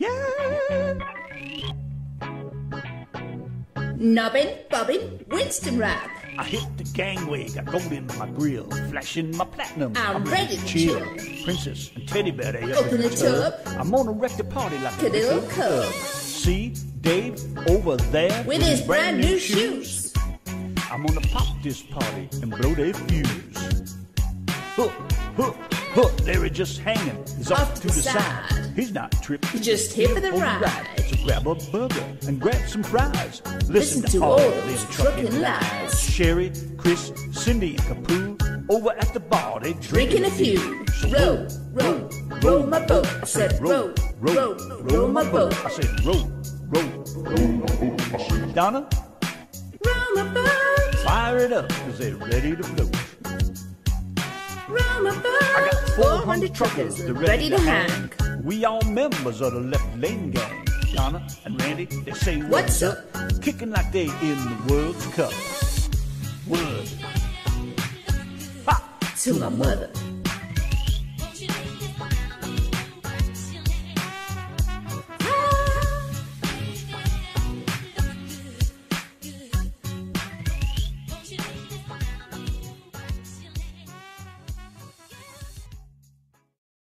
Yeah. Nubbin, bobbin, Winston rap. I hit the gangway, got gold in my grill, flashing my platinum. I'm ready to chill. Princess and teddy bear, they Open the tub. I'm gonna wreck the party like a little cub. See Dave over there With his brand new shoes. I'm gonna pop this party and blow their fuse. Hook, hook, hook, there he just hanging. He's off, to the side. He's not tripping. He's just here for the ride. So grab a burger and grab some fries. Listen, Listen to all those trucking lies. Sherri, Kris, Cindy, and Kepu over at the bar. They Drinking a few. Row, row, row my boat. I said row, row, row my boat. I said row, row, row my boat. Donna, Row my boat, fire it up, cause they're ready to float. 400 truckers, ready to hang. We all members of the left lane gang. Donna and Randy, they say What's up? Kicking like they in the World's Cup. Word. Ha! To my mother.